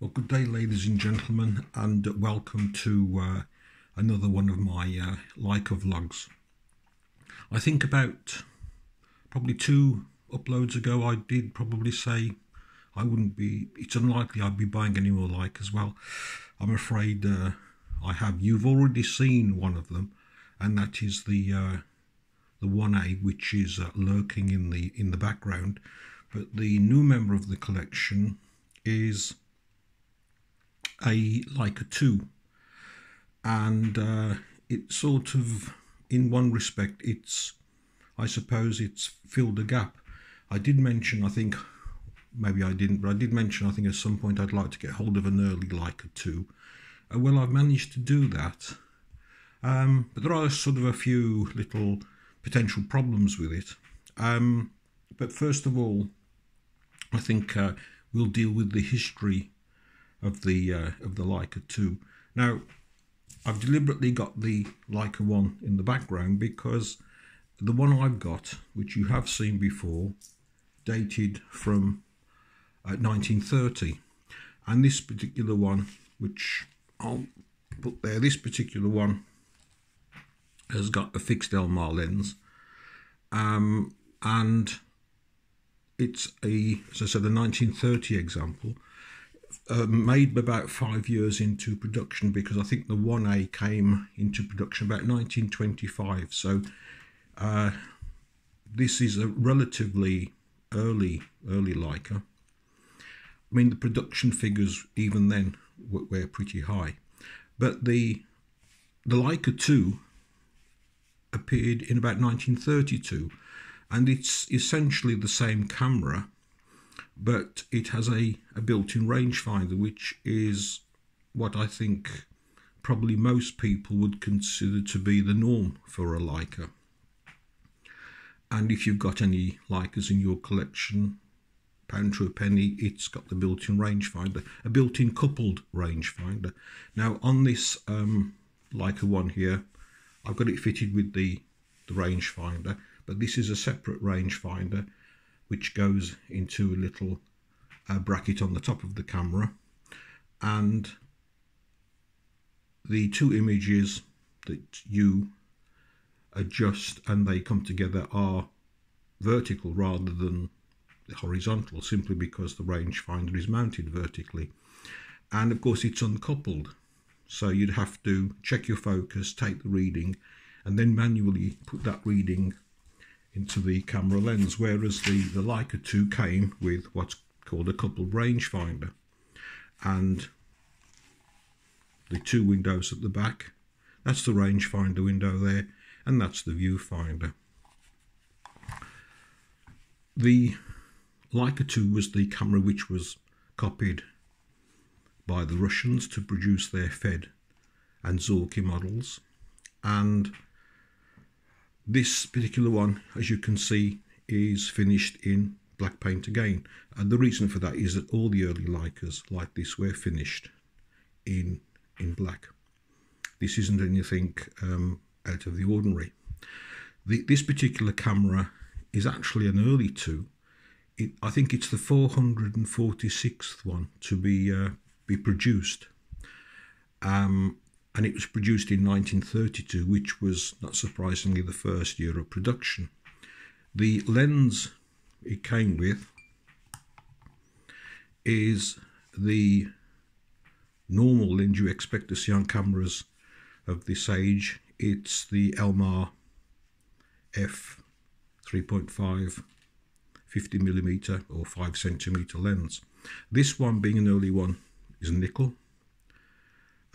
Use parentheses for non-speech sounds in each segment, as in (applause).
Well, good day, ladies and gentlemen, and welcome to uh, another one of my uh, Leica vlogs. I think about probably two uploads ago, I did probably say I wouldn't be, it's unlikely I'd be buying any more Leica as well. I'm afraid uh, I have. You've already seen one of them, and that is the uh, the 1A, which is uh, lurking in the in the background. But the new member of the collection is a Leica 2 and uh, it sort of in one respect it's I suppose it's filled a gap. I did mention I think maybe I didn't but I did mention I think at some point I'd like to get hold of an early Leica 2 uh, well I've managed to do that. Um, but there are sort of a few little potential problems with it. Um, but first of all I think uh, we'll deal with the history of the uh, of the Leica 2. Now, I've deliberately got the Leica 1 in the background because the one I've got, which you have seen before, dated from uh, 1930. And this particular one, which I'll put there, this particular one has got a fixed Elmar lens. Um, and it's a, as I said, a 1930 example uh, made about five years into production because I think the 1A came into production about 1925. So uh, this is a relatively early, early Leica. I mean, the production figures even then were, were pretty high. But the, the Leica 2 appeared in about 1932 and it's essentially the same camera but it has a, a built-in rangefinder which is what I think probably most people would consider to be the norm for a Leica. And if you've got any Leicas in your collection, pound to a penny, it's got the built-in rangefinder, a built-in coupled rangefinder. Now on this um, Leica one here, I've got it fitted with the, the rangefinder, but this is a separate rangefinder which goes into a little uh, bracket on the top of the camera. And the two images that you adjust and they come together are vertical rather than horizontal simply because the rangefinder is mounted vertically. And of course it's uncoupled. So you'd have to check your focus take the reading and then manually put that reading into the camera lens, whereas the, the Leica 2 came with what's called a coupled rangefinder. And the two windows at the back, that's the rangefinder window there, and that's the viewfinder. The Leica 2 was the camera which was copied by the Russians to produce their Fed and Zorky models, and this particular one, as you can see, is finished in black paint again. And the reason for that is that all the early Leicas like this were finished in, in black. This isn't anything um, out of the ordinary. The, this particular camera is actually an early two. It, I think it's the 446th one to be uh, be produced. Um, and it was produced in 1932, which was not surprisingly the first year of production. The lens it came with is the normal lens you expect to see on cameras of this age. It's the Elmar f 3.5 50 millimeter or 5 centimeter lens. This one being an early one is nickel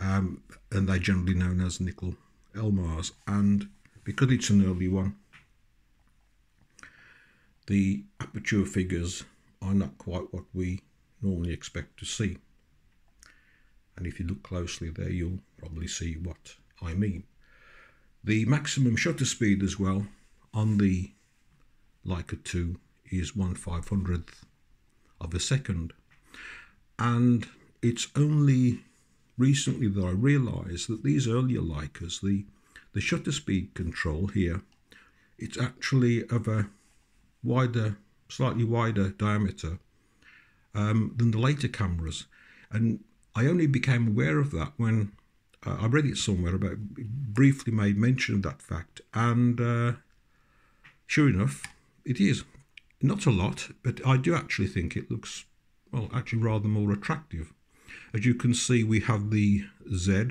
um, and they're generally known as nickel Elmars. And because it's an early one, the aperture figures are not quite what we normally expect to see. And if you look closely there, you'll probably see what I mean. The maximum shutter speed as well on the Leica 2 is 1 500th of a second. And it's only recently that I realised that these earlier Leicas, the, the shutter speed control here, it's actually of a wider, slightly wider diameter um, than the later cameras. And I only became aware of that when uh, I read it somewhere about briefly made mention of that fact, and uh, sure enough, it is not a lot, but I do actually think it looks well, actually rather more attractive. As you can see, we have the Z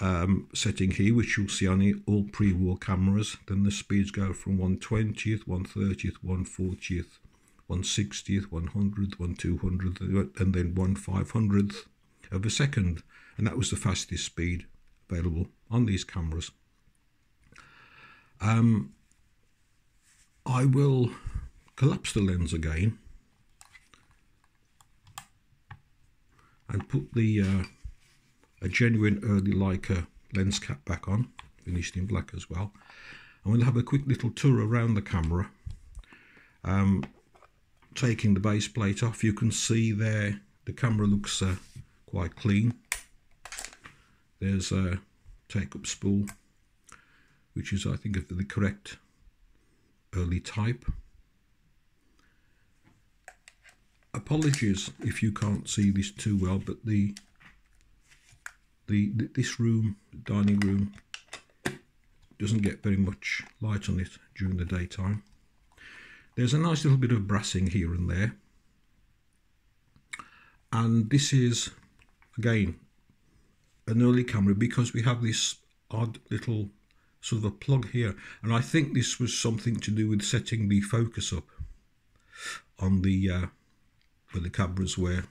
um, setting here, which you'll see on all pre-war cameras. Then the speeds go from 120th, 130th, 140th, 160th, 100th, 1200th, and then 1 500th of a second. And that was the fastest speed available on these cameras. Um, I will collapse the lens again and put the uh, a genuine early Leica lens cap back on, finished in black as well. And we'll have a quick little tour around the camera. Um, taking the base plate off, you can see there the camera looks uh, quite clean. There's a take-up spool, which is I think of the correct early type. Apologies if you can't see this too well, but the the, this room, dining room, doesn't get very much light on it during the daytime. There's a nice little bit of brassing here and there. And this is, again, an early camera because we have this odd little sort of a plug here. And I think this was something to do with setting the focus up on the uh, where the cameras were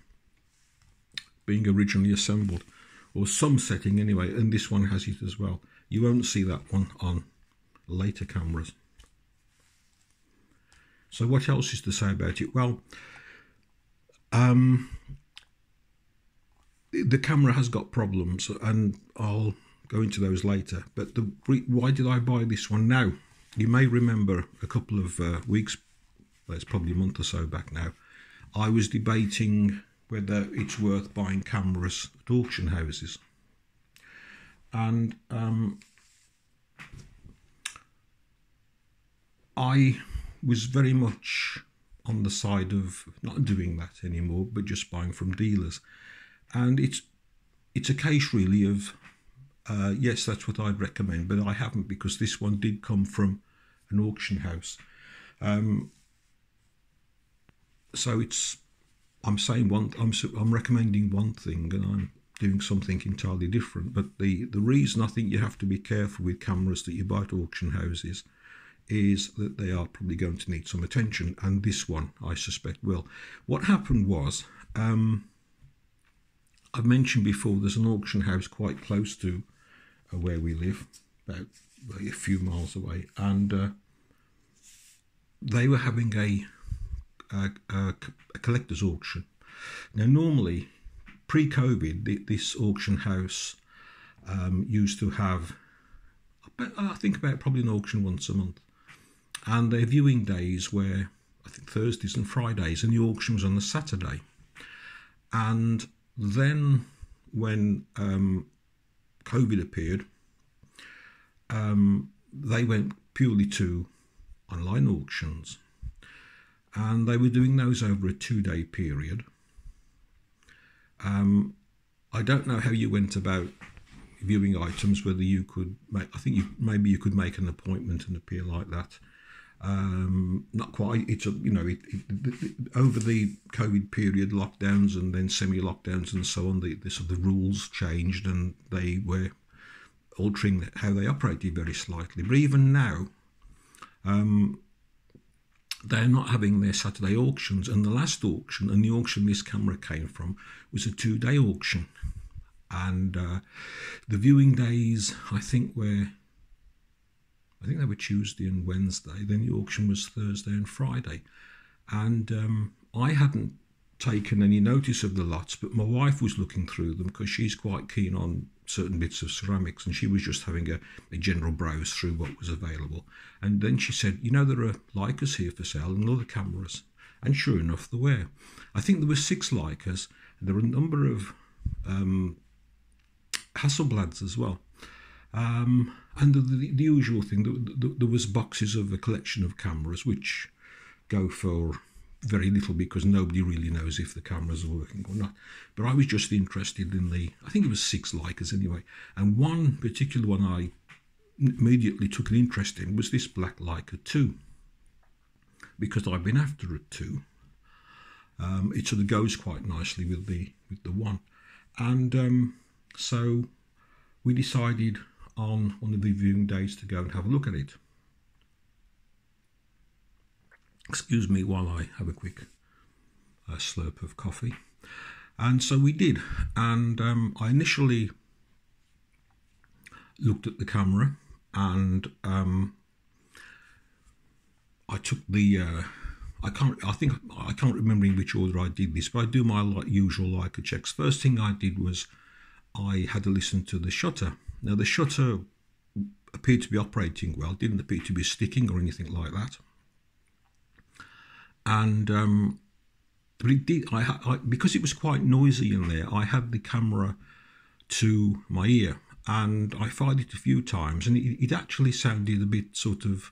being originally assembled or some setting anyway, and this one has it as well. You won't see that one on later cameras. So what else is to say about it? Well, um, the camera has got problems, and I'll go into those later. But the, why did I buy this one now? You may remember a couple of uh, weeks, well, it's probably a month or so back now, I was debating whether it's worth buying cameras at auction houses. And um, I was very much on the side of not doing that anymore, but just buying from dealers. And it's it's a case really of uh, yes, that's what I'd recommend, but I haven't because this one did come from an auction house. Um, so it's I'm saying one, I'm, I'm recommending one thing and I'm doing something entirely different. But the, the reason I think you have to be careful with cameras that you buy at auction houses is that they are probably going to need some attention, and this one I suspect will. What happened was, um, I've mentioned before, there's an auction house quite close to uh, where we live, about a few miles away, and uh, they were having a a, collector's auction. Now, normally, pre-COVID, this auction house um, used to have, I think about probably an auction once a month, and their viewing days were I think Thursdays and Fridays, and the auction was on the Saturday. And then when um, COVID appeared, um, they went purely to online auctions and they were doing those over a two day period. Um, I don't know how you went about viewing items, whether you could make, I think you, maybe you could make an appointment and appear like that. Um, not quite. It's a, you know it, it, over the COVID period, lockdowns and then semi-lockdowns and so on. The, the of the rules changed and they were altering how they operated very slightly. But even now, um, they're not having their Saturday auctions. And the last auction, and the auction this camera came from, was a two day auction. And uh, the viewing days, I think, were. I think they were Tuesday and Wednesday. Then the auction was Thursday and Friday. And um, I hadn't taken any notice of the lots, but my wife was looking through them because she's quite keen on certain bits of ceramics and she was just having a, a, general browse through what was available. And then she said, You know, there are Leicas here for sale and other cameras. And sure enough, there were. I think there were six Leicas, and there were a number of um, Hasselblads as well. Um, and the, the, the, usual thing, the, there was boxes of a collection of cameras which go for very little because nobody really knows if the cameras are working or not. But I was just interested in the, I think it was six Leicas anyway, and one particular one I immediately took an interest in was this Black Leica 2 because I've been after it too. Um, it sort of goes quite nicely with the with the one, and um, so we decided on one of the viewing days to go and have a look at it. Excuse me while I have a quick uh, slurp of coffee. And so we did, and um, I initially looked at the camera and um, I took the uh, I can't I think I can't remember in which order I did this, but I do my usual Leica checks. First thing I did was I had to listen to the shutter. Now the shutter appeared to be operating well, didn't appear to be sticking or anything like that. And um, but it did. I, I because it was quite noisy in there. I had the camera to my ear and I fired it a few times, and it, it actually sounded a bit sort of.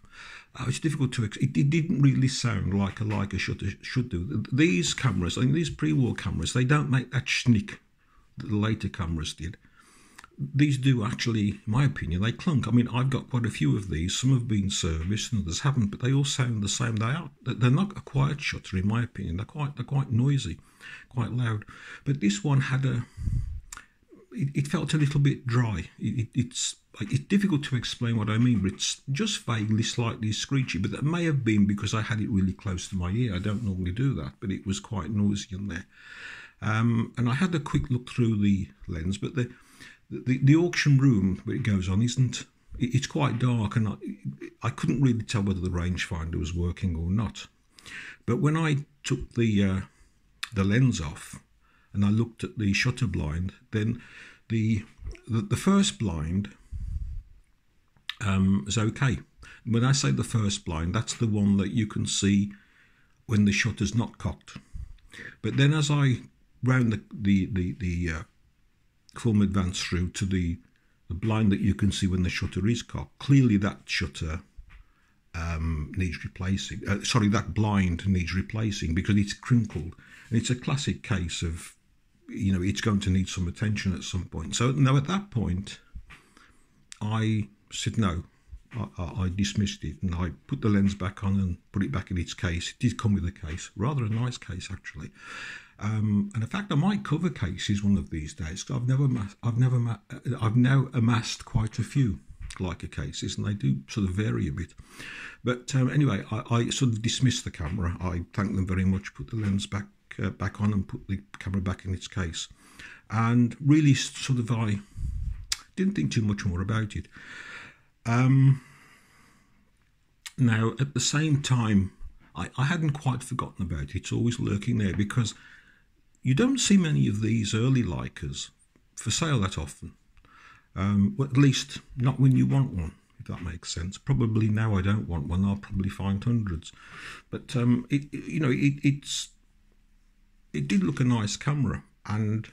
Uh, it's difficult to. It, it didn't really sound like a Leica should should do. These cameras, I mean, these pre-war cameras, they don't make that schnick that the later cameras did. These do actually, in my opinion, they clunk. I mean, I've got quite a few of these. Some have been serviced, and others haven't, but they all sound the same. They are. They're not a quiet shutter, in my opinion. They're quite. They're quite noisy, quite loud. But this one had a it, it, felt a little bit dry. It, it's it's difficult to explain what I mean, but it's just vaguely slightly screechy. But that may have been because I had it really close to my ear. I don't normally do that, but it was quite noisy in there. Um, and I had a quick look through the lens, but the the, the auction room where it goes on isn't. It's quite dark, and I, I couldn't really tell whether the rangefinder was working or not. But when I took the uh, the lens off and I looked at the shutter blind, then the the, the first blind um, is okay. When I say the first blind, that's the one that you can see when the shutter's not cocked. But then as I round the the the, the uh, film advance through to the the blind that you can see when the shutter is cocked, clearly that shutter um, needs replacing. Uh, sorry, that blind needs replacing because it's crinkled. And it's a classic case of you know it's going to need some attention at some point. So now at that point, I said no. I, I, dismissed it and I put the lens back on and put it back in its case. It did come with a case, rather a nice case actually. Um, and in fact, I might cover cases one of these days. I've never, I've never, I've now amassed quite a few Leica cases, and they do sort of vary a bit. But um, anyway, I, I, sort of dismissed the camera. I thank them very much. Put the lens back uh, back on and put the camera back in its case. And really, sort of, I didn't think too much more about it. Um, now, at the same time, I, I hadn't quite forgotten about it. It's always lurking there because you don't see many of these early Leicas for sale that often. Um, well, at least not when you want one, if that makes sense. Probably now I don't want one. I'll probably find hundreds, but um, it, you know, it, it's it did look a nice camera, and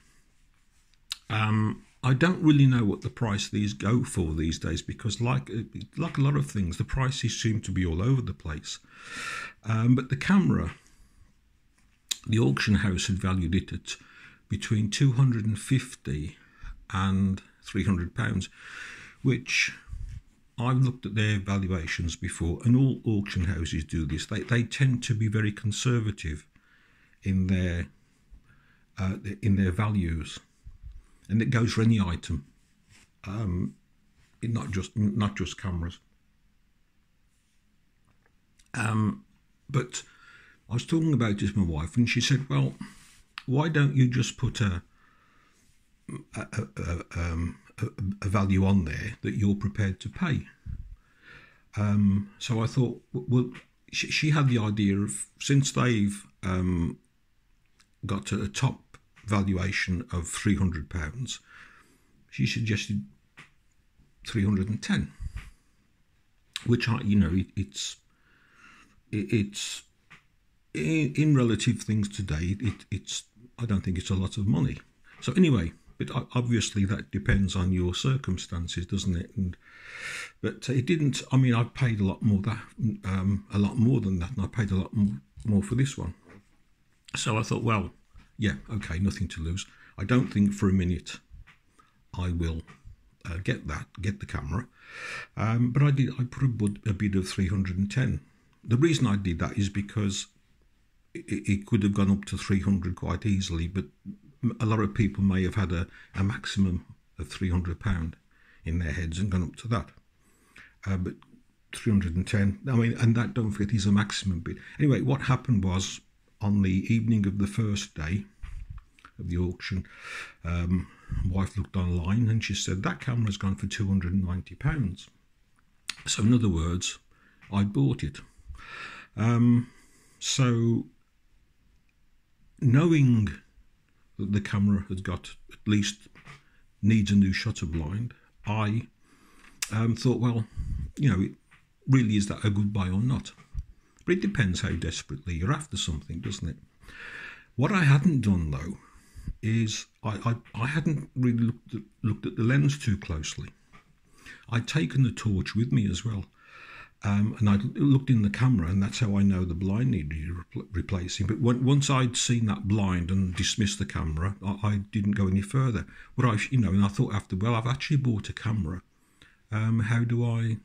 um, I don't really know what the price these go for these days because, like like a lot of things, the prices seem to be all over the place. Um, but the camera, the auction house had valued it at between two hundred and fifty and three hundred pounds, which I've looked at their valuations before, and all auction houses do this. They they tend to be very conservative in their uh, in their values, and it goes for any item, um, not just not just cameras. Um, but I was talking about this with my wife, and she said, "Well, why don't you just put a a, a, um, a, a value on there that you're prepared to pay?" Um, so I thought, well, she, she, had the idea of since they've um, got to a top valuation of three hundred pounds, she suggested three hundred and ten, which I, you know, it, it's it, it's in, in, relative things today. It, it's I don't think it's a lot of money. So anyway, but obviously that depends on your circumstances, doesn't it? And but it didn't. I mean, I paid a lot more that um, a lot more than that, and I paid a lot more, for this one. So I thought, well, yeah, okay, nothing to lose. I don't think for a minute I will uh, get that, get the camera. Um, but I did. I put a a bid of 310. The reason I did that is because it, could have gone up to 300 quite easily, but a lot of people may have had a, a maximum of 300 pound in their heads and gone up to that. Uh, but 310. I mean, and that don't forget is a maximum bid. Anyway, what happened was on the evening of the first day of the auction, um, wife looked online and she said that camera's gone for 290 pounds. So in other words, I bought it. Um, so knowing that the camera has got at least needs a new shutter blind, I um, thought, well, you know, it really is that a good buy or not? But it depends how desperately you're after something, doesn't it? What I hadn't done though is I, I, I hadn't really looked at, looked at the lens too closely. I'd taken the torch with me as well. Um, and I looked in the camera, and that's how I know the blind needed replacing. But when, once I'd seen that blind and dismissed the camera, I, I, didn't go any further. But I, you know, and I thought after, well, I've actually bought a camera. Um, how do I,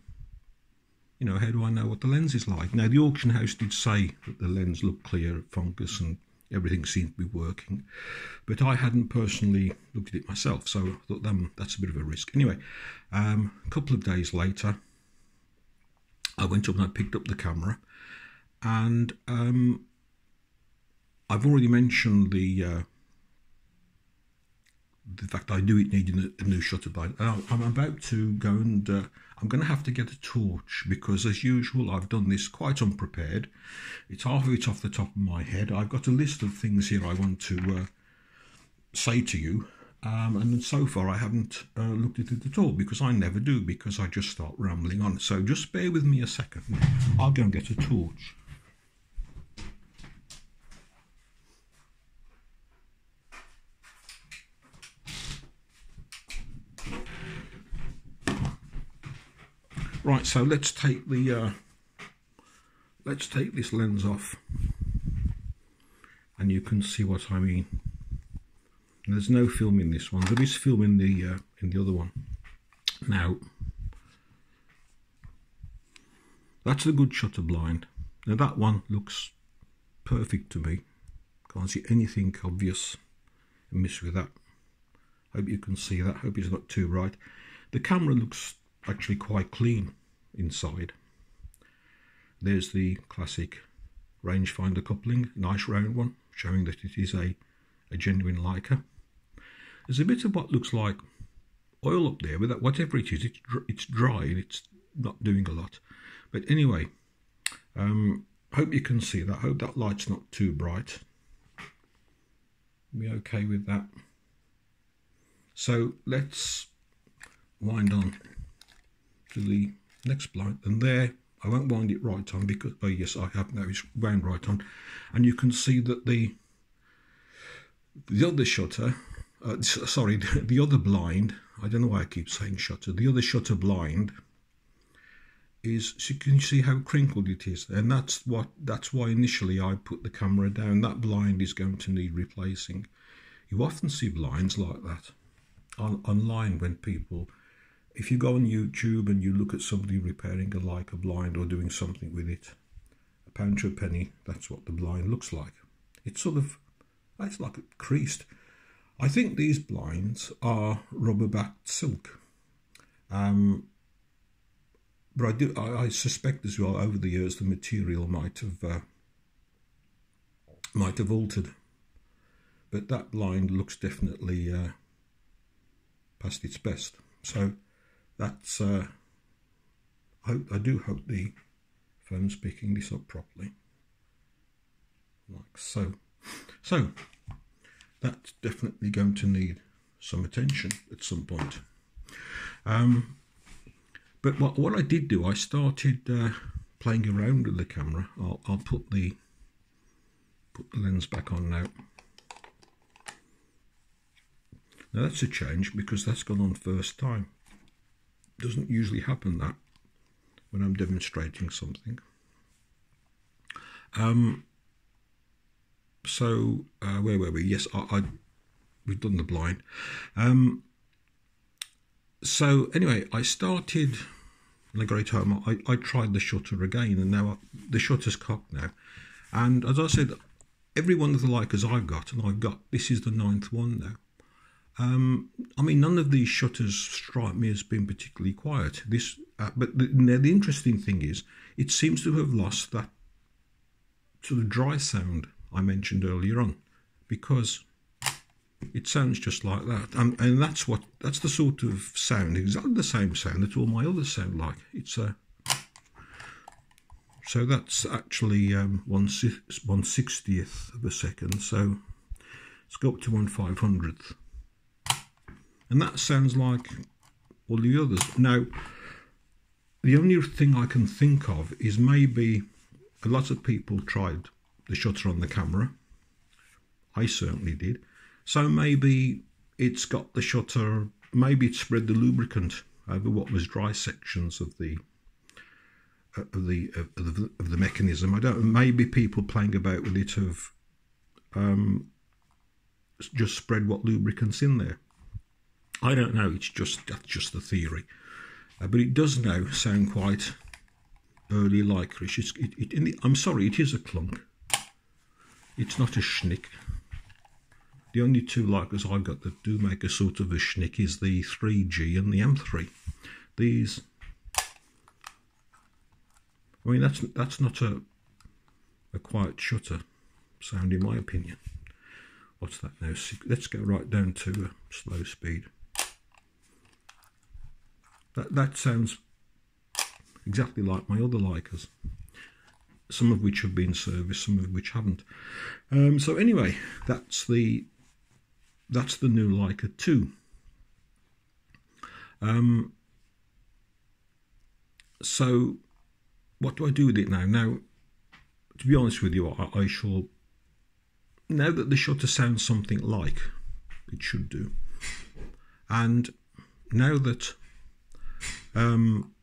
you know, how do I know what the lens is like? Now, the auction house did say that the lens looked clear, fungus, and everything seemed to be working. But I hadn't personally looked at it myself, so I thought um, that's a bit of a risk. Anyway, um, a couple of days later, I went up and I picked up the camera, and um, I've already mentioned the uh, the fact I knew it needed a, new shutter blind. I'm about to go and uh, I'm going to have to get a torch because, as usual, I've done this quite unprepared. It's half of it off the top of my head. I've got a list of things here I want to uh, say to you, um, and so far I haven't uh, looked at it at all because I never do because I just start rambling on. So just bear with me a second. I'll go and get a torch. Right, so let's take the uh, let's take this lens off, and you can see what I mean. There's no film in this one. There is film in the uh, in the other one. Now, that's a good shutter blind. Now that one looks perfect to me. Can't see anything obvious amiss with that. Hope you can see that. Hope it's not too bright. The camera looks actually quite clean inside. There's the classic rangefinder coupling, nice round one, showing that it is a, a genuine Leica. There's a bit of what looks like oil up there, but whatever it is, it's, it's dry and it's not doing a lot. But anyway, um, hope you can see that. Hope that light's not too bright. Be okay with that. So let's wind on to the next blind and there I won't wind it right on because oh yes I have now it's wound right on and you can see that the the other shutter uh, sorry (laughs) the other blind I don't know why I keep saying shutter the other shutter blind is so can you see how crinkled it is and that's what that's why initially I put the camera down that blind is going to need replacing you often see blinds like that on, online when people if you go on YouTube and you look at somebody repairing a Leica blind or doing something with it, a pound to a penny, that's what the blind looks like. It's sort of, it's like creased. I think these blinds are rubber backed silk. Um, but I do, I, I, suspect as well over the years the material might have uh, might have altered. But that blind looks definitely uh, past its best. So that's uh, I, hope, I do hope the phone's picking this up properly like so so that's definitely going to need some attention at some point. Um, but what, what I did do I started uh, playing around with the camera. I'll, I'll put the put the lens back on now. Now that's a change because that's gone on first time. Doesn't usually happen that when I'm demonstrating something. Um, so uh, where were we? Yes, I, I we've done the blind. Um, so anyway, I started in I great home. I, I tried the shutter again, and now I, the shutter's cocked now. And as I said, every one of the Leicas I've got, and I've got this is the ninth one now. Um, I mean, none of these shutters strike me as being particularly quiet. This, uh, but the, the interesting thing is, it seems to have lost that sort of dry sound I mentioned earlier on, because it sounds just like that, and, and that's what that's the sort of sound, exactly the same sound that all my others sound like. It's a so that's actually um, one one sixtieth of a second. So let's go up to one five hundredth, and that sounds like all the others. Now, the only thing I can think of is maybe a lot of people tried the shutter on the camera. I certainly did. So maybe it's got the shutter, maybe it spread the lubricant over what was dry sections of the of the of the, of the mechanism. I don't. Maybe people playing about with it have um, just spread what lubricants in there. I don't know. It's just that's just the theory, uh, but it does now sound quite early licorice. It's, it, it, the, I'm sorry, it is a clunk. It's not a schnick. The only two Leicas I've got that do make a sort of a schnick is the 3G and the M3. These, I mean, that's that's not a a quiet shutter sound in my opinion. What's that now? Let's go right down to slow speed. That that sounds exactly like my other Leicas some of which have been serviced, some of which haven't. Um, so anyway, that's the that's the new Leica 2. Um, so what do I do with it now? Now, to be honest with you, I, I shall, now that the shutter sounds something like it should do, and now that um,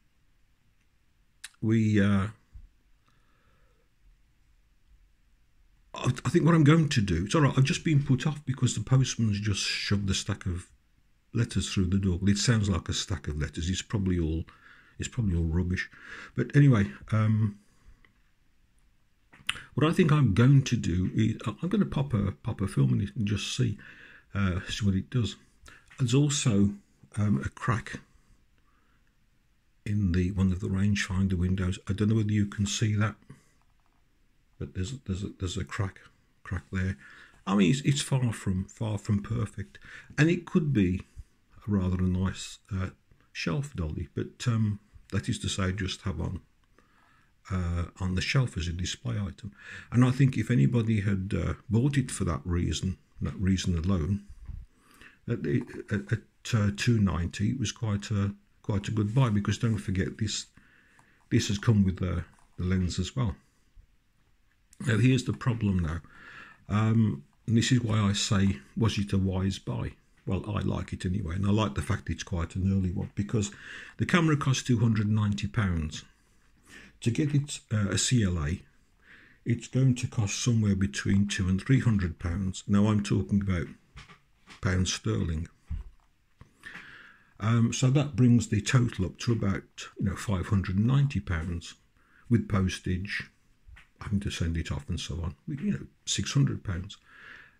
we uh, I think what I'm going to do, it's all right, I've just been put off because the postman's just shoved the stack of letters through the door. It sounds like a stack of letters. It's probably all, it's probably all rubbish. But anyway, um, what I think I'm going to do is I'm going to pop a pop a film in it and just see, uh, see what it does. There's also um, a crack in the one of the rangefinder windows. I don't know whether you can see that but there's there's a, there's a crack crack there. I mean, it's, it's far from far from perfect, and it could be a rather a nice uh, shelf dolly, but um, that is to say, just have on uh, on the shelf as a display item. And I think if anybody had uh, bought it for that reason, that reason alone, at, at, at uh, 290, it was quite a quite a good buy because don't forget this this has come with the, the lens as well. Now, here's the problem now. Um, and this is why I say, was it a wise buy? Well, I like it anyway, and I like the fact it's quite an early one because the camera costs £290. To get it uh, a CLA, it's going to cost somewhere between two and three hundred pounds. Now I'm talking about pounds sterling. Um, so that brings the total up to about you know five hundred and ninety pounds with postage, having to send it off and so on. You know, six hundred pounds.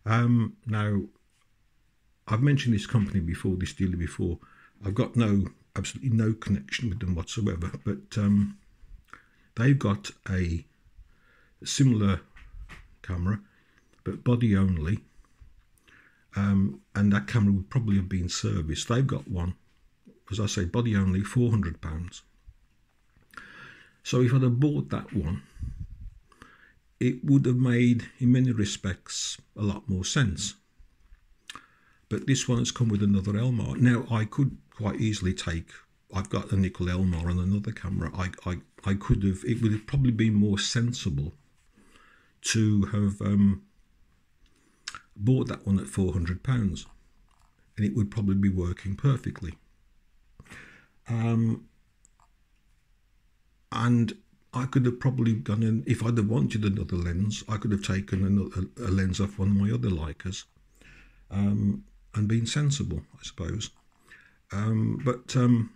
Um, now, I've mentioned this company before, this dealer before. I've got no, absolutely no connection with them whatsoever, but um, they've got a similar camera, but body only. Um, and that camera would probably have been serviced. They've got one, as I say, body only, four hundred pounds. So if I'd have bought that one, it would have made, in many respects, a lot more sense. But this one has come with another Elmar. Now, I could quite easily take, I've got a nickel Elmar on another camera. I, I, I could have, it would have probably been more sensible to have um, bought that one at £400 and it would probably be working perfectly. Um, and I could have probably gone in, if I'd have wanted another lens, I could have taken a lens off one of my other Leicas um, and been sensible, I suppose. Um, but um,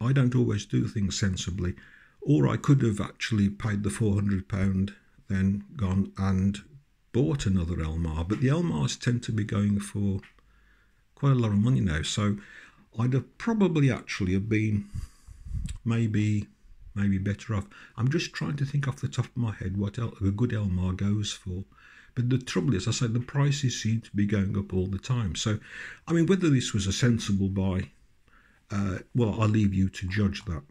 I don't always do things sensibly. Or I could have actually paid the £400, then gone and bought another Elmar. But the Elmars tend to be going for quite a lot of money now. So I'd have probably actually have been maybe maybe better off. I'm just trying to think off the top of my head what El- a good Elmar goes for. But the trouble is, I said the prices seem to be going up all the time. So, I mean, whether this was a sensible buy, uh, well, I'll leave you to judge that.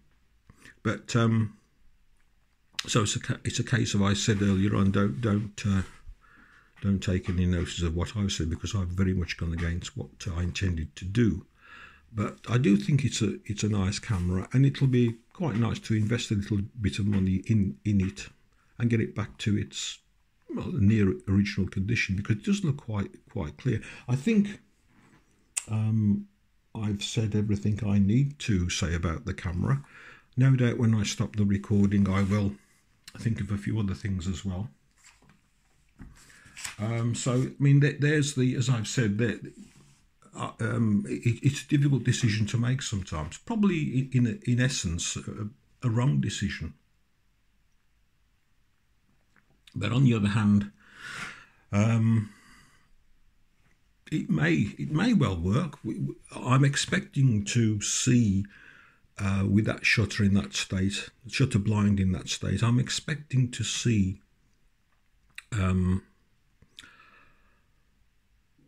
But um, so it's a it's a case of I said earlier on, don't don't uh, don't take any notice of what I've said because I've very much gone against what I intended to do. But I do think it's a it's a nice camera, and it'll be quite nice to invest a little bit of money in in it and get it back to its well, near original condition because it does look quite quite clear. I think um, I've said everything I need to say about the camera. No doubt when I stop the recording, I will think of a few other things as well. Um, so, I mean, there's the, as I've said, uh, um, it, it's a difficult decision to make sometimes. Probably, in in essence, a, a, wrong decision. But on the other hand, um, it may it may well work. I'm expecting to see uh, with that shutter in that state, shutter blind in that state. I'm expecting to see. Um,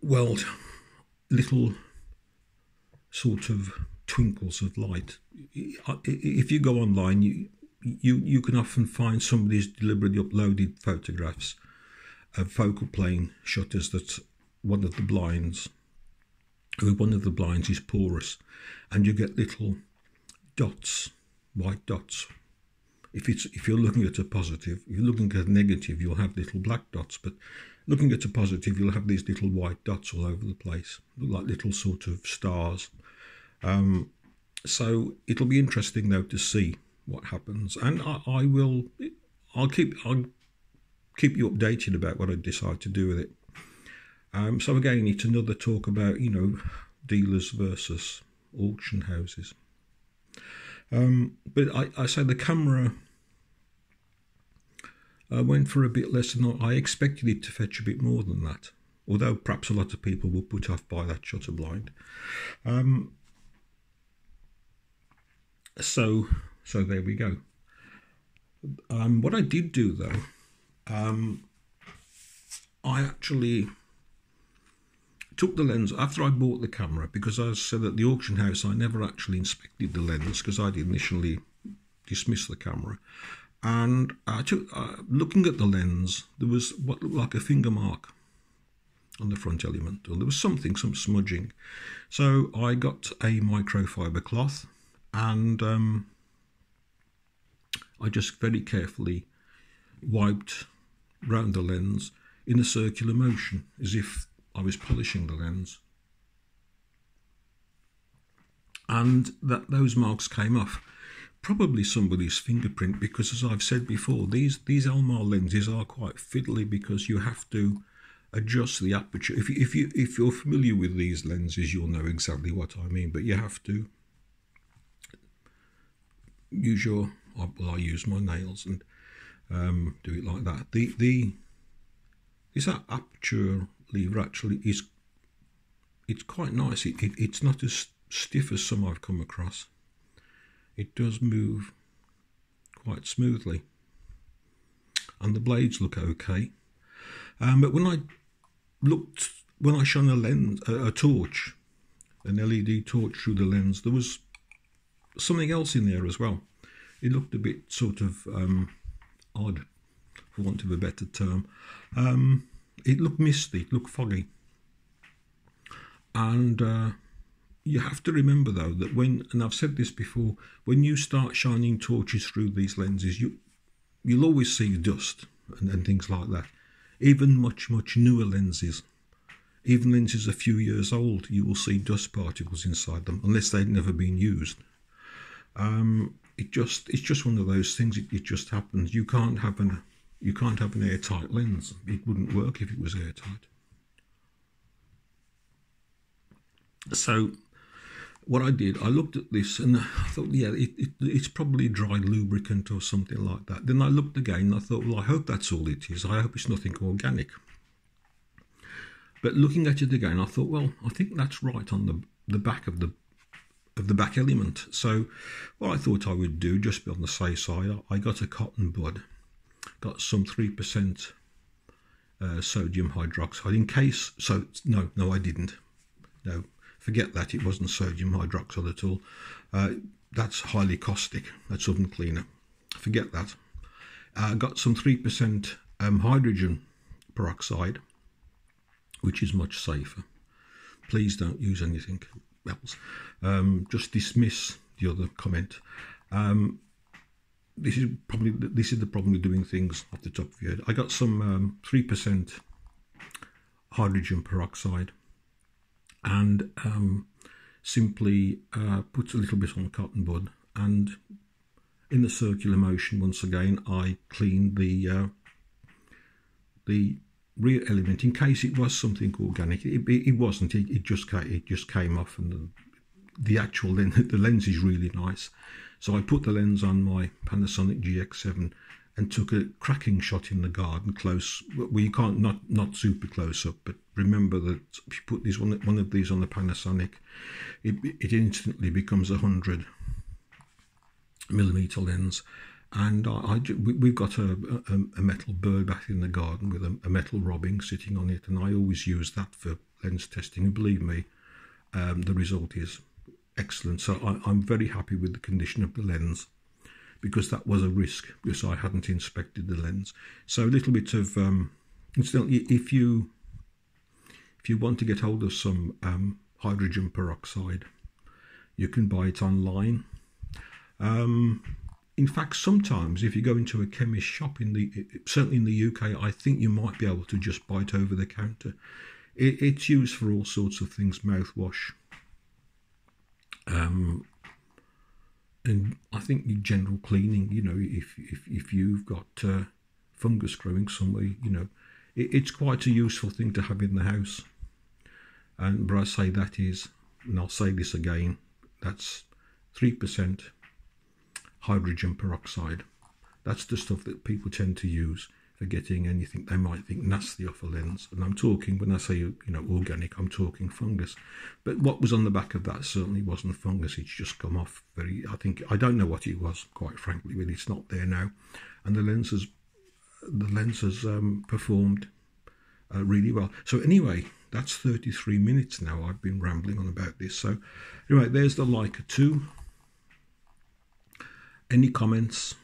well, little sort of twinkles of light. If you go online, you you you can often find somebody's deliberately uploaded photographs of focal plane shutters that one of the blinds, one of the blinds is porous, and you get little dots, white dots. If it's if you're looking at a positive, if you're looking at a negative, you'll have little black dots. But looking at a positive, you'll have these little white dots all over the place, like little sort of stars. Um, so it'll be interesting though to see what happens, and I, I will. I'll keep. I'll keep you updated about what I decide to do with it. Um, so again, it's another talk about you know dealers versus auction houses. Um, but I, I say the camera uh, went for a bit less than I expected it to fetch a bit more than that. Although perhaps a lot of people were put off by that shutter blind. Um, so so there we go. Um, what I did do though, um, I actually took the lens after I bought the camera because I said at the auction house I never actually inspected the lens because I'd initially dismissed the camera. And I took, uh, looking at the lens, there was what looked like a finger mark on the front element, or there was something, some smudging. So I got a microfiber cloth and um, I just very carefully wiped round the lens in a circular motion as if I was polishing the lens. And that those marks came off. Probably somebody's fingerprint because as I've said before, these, these Elmar lenses are quite fiddly because you have to adjust the aperture. If you, if you if you're familiar with these lenses, you'll know exactly what I mean. But you have to use your well, I use my nails and um, do it like that. The the this aperture lever actually is it's quite nice. It, it, it's not as stiff as some I've come across. It does move quite smoothly, and the blades look okay. Um, but when I looked, when I shone a lens, a, a torch, an LED torch through the lens, there was something else in there as well. It looked a bit sort of um, odd, for want of a better term. Um, it looked misty, it looked foggy. And uh, you have to remember though that when, and I've said this before, when you start shining torches through these lenses, you you'll always see dust and, and things like that. Even much much newer lenses, even lenses a few years old, you will see dust particles inside them unless they've never been used. Um, it just it's just one of those things. It, it just happens. You can't have an you can't have an airtight lens. It wouldn't work if it was airtight. So what I did, I looked at this and I thought, yeah, it, it, it's probably dry lubricant or something like that. Then I looked again and I thought, well, I hope that's all it is. I hope it's nothing organic. But looking at it again, I thought, well, I think that's right on the the back of the of the back element. So what I thought I would do, just be on the safe side, I got a cotton bud, got some three percent uh, sodium hydroxide in case. So no, no, I didn't. No, Forget that, it wasn't sodium hydroxide at all. Uh, that's highly caustic, that's oven cleaner. Forget that. I uh, got some 3% um, hydrogen peroxide, which is much safer. Please don't use anything else. Um, just dismiss the other comment. Um, this is probably this is the problem with doing things off the top of your head. I got some um, three percent hydrogen peroxide, and um, simply uh, put a little bit on cotton bud. And in the circular motion once again I cleaned the uh, the rear element in case it was something organic. It, it, wasn't. It, it, just came, it just came off and the, the actual lens (laughs) the lens is really nice. So I put the lens on my Panasonic GX7 and took a cracking shot in the garden close. Well, you can't not not super close up, but remember that if you put these one one of these on the Panasonic, it it instantly becomes a hundred millimeter lens. And I, I we've got a, a, a, metal bird back in the garden with a, a, metal robbing sitting on it, and I always use that for lens testing. And believe me, um, the result is excellent. So I, I'm very happy with the condition of the lens because that was a risk because I hadn't inspected the lens. So a little bit of um, incidentally, if you if you want to get hold of some um, hydrogen peroxide, you can buy it online. Um, in fact, sometimes if you go into a chemist shop in the certainly in the UK, I think you might be able to just buy it over the counter. It, it's used for all sorts of things, mouthwash, um, and I think general cleaning, you know, if if, if you've got uh, fungus growing somewhere, you know, it, it's quite a useful thing to have in the house. And but I say that is, and I'll say this again, that's three percent hydrogen peroxide. That's the stuff that people tend to use for getting anything they might think nasty off a lens. And I'm talking, when I say, you know, organic, I'm talking fungus. But what was on the back of that certainly wasn't fungus. It's just come off very, I think, I don't know what it was, quite frankly, but it's not there now. And the lens has, the lens has um, performed uh, really well. So anyway, that's 33 minutes now. I've been rambling on about this. So anyway, there's the Leica 2. Any comments?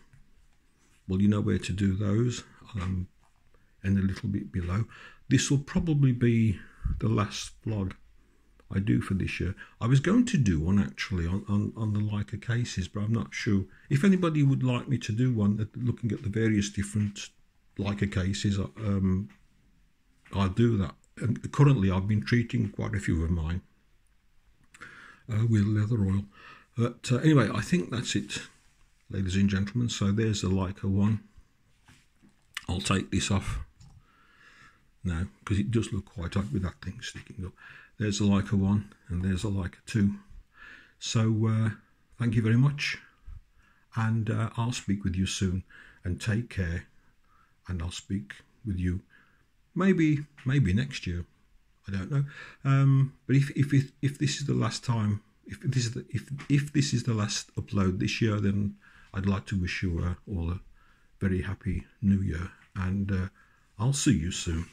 Well, you know where to do those um, and a little bit below. This will probably be the last vlog I do for this year. I was going to do one actually on, on, on the Leica cases, but I'm not sure. If anybody would like me to do one looking at the various different Leica cases, um, I'll do that. And currently, I've been treating quite a few of mine uh, with leather oil. But uh, anyway, I think that's it, ladies and gentlemen. So there's the Leica one. I'll take this off. Now because it does look quite odd with that thing sticking up. There's a Leica 1 and there's a Leica 2. So uh, thank you very much. And uh, I'll speak with you soon. And take care. And I'll speak with you maybe maybe next year. I don't know. Um, but if, if if this is the last time if this is the, if if this is the last upload this year then I'd like to wish you uh, all a very happy new year and uh, I'll see you soon.